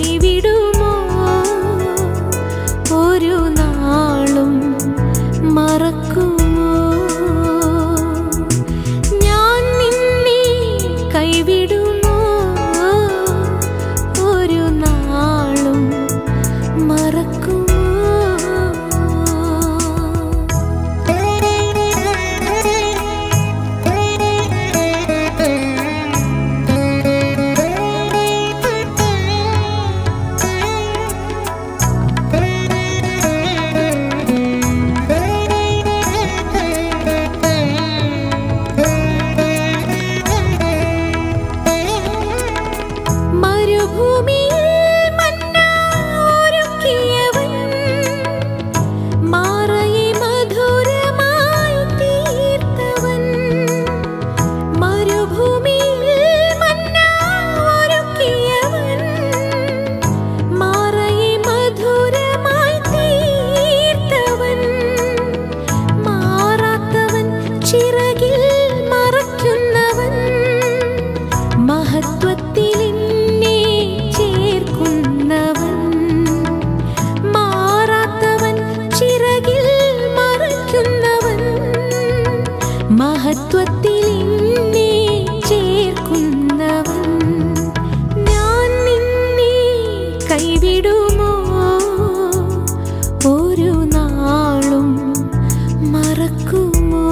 കൈവിടുമോ? ഒരു നാളും മറക്കുമോ? ഞാൻ നിന്നെ കൈവിടുമോ bumi. மறக்குமோ